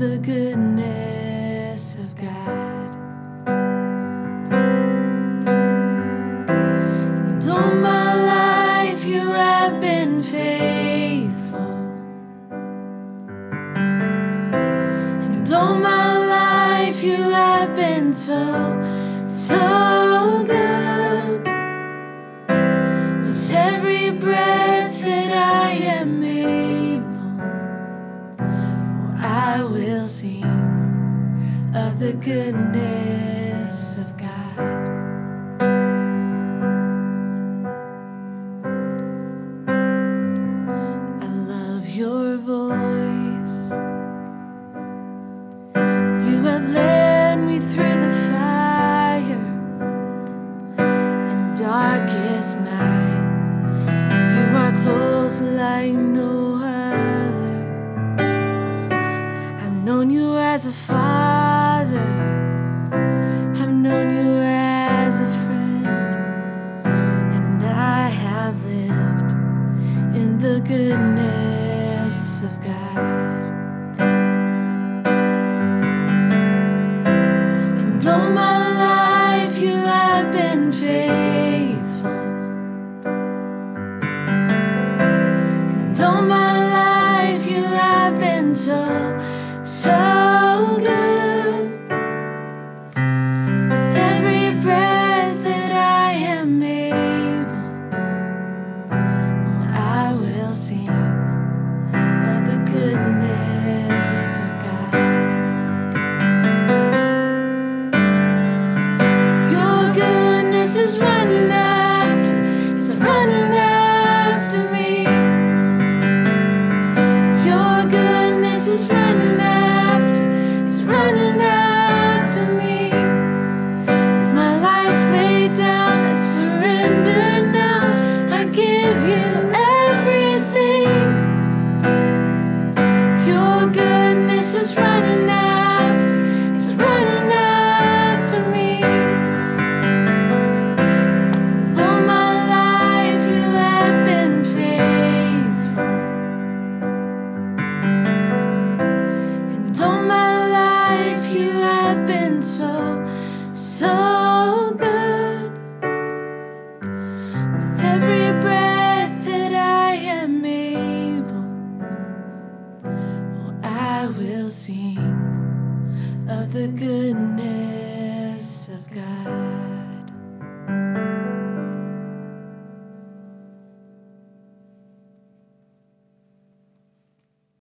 the goodness of God. And all my life you have been faithful. And all my life you have been so, so good. With every breath that I am I will sing of the goodness of God. I love your voice. You have led me through the fire and darkest night. You are close like no goodness of God. And all my life you have been faithful. And all my life you have been so, so. the goodness of God.